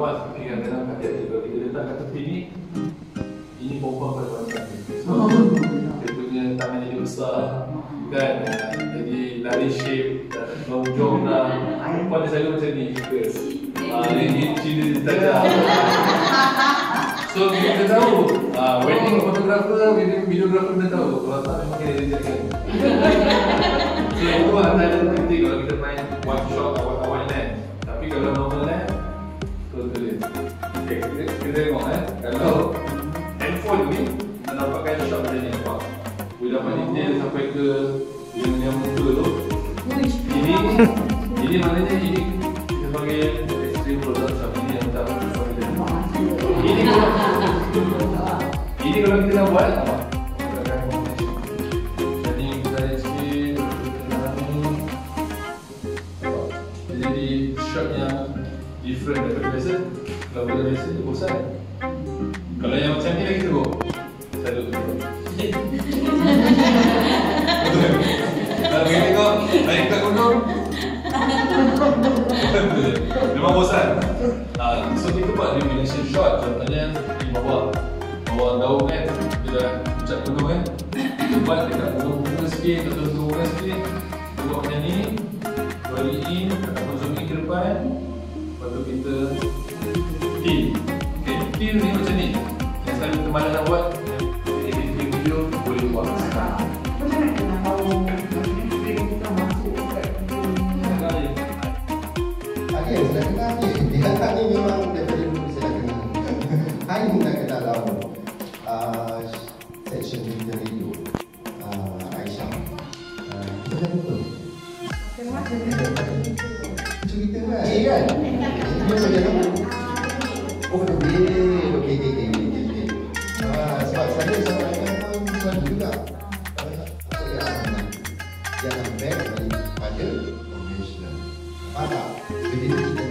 kawan Tapi kadang-kadang hati-hati Kalau kita letak kat tepi ni Ini perempuan pada wanita So dia punya tangan jadi besar Kan? Jadi lari shape jog dah Perempuan dia selalu macam ni Suka Ah, Ini ciri dia tajam So kita tahu. Uh, Wedding photographer Wedding videographer dia tahu. Kalau tak memang kena rejectkan kita, tengok eh. Kalau Handphone ni Menampakkan shot macam ni nampak. Boleh dapat detail sampai ke Yang yang muka tu. Ini Ini maknanya ini. Kita panggil Extreme close up Ini yang tak ini kalau ini kalau kita nak buat apa? Jadi kita ada sikit jadi shot yang different daripada biasa kalau buat biasa bosan. Kalau yang macam ni lagi teruk. Selalu kalau kita tengok naik kat gunung Memang bosan. Uh, So kita buat illumination shot Contohnya di bawah. Bawah daun kan Kita dah ucap gunung kan Kita buat dekat bunga-bunga sikit Atau bunga sikit. Kita buat macam ni. Balik in Ataupun zoom ke depan. Lepas tu kita Pin ni macam ni Yang selalu malas nak buat Editing video boleh buat Ada yang sudah kenal ni. Dia tak ni memang daripada dulu saya dah kenal. Hai nak ke dalam uh, section video uh, Aisyah. Uh, kita dah betul. Cerita kan? Eh kan? Dia macam apa? Oh, the way. Okay, okay, okay, okay, okay. Ah, sebab saya sama pun selalu juga. Ah, yang- Jangan back daripada conventional. Faham tak? Jadi kita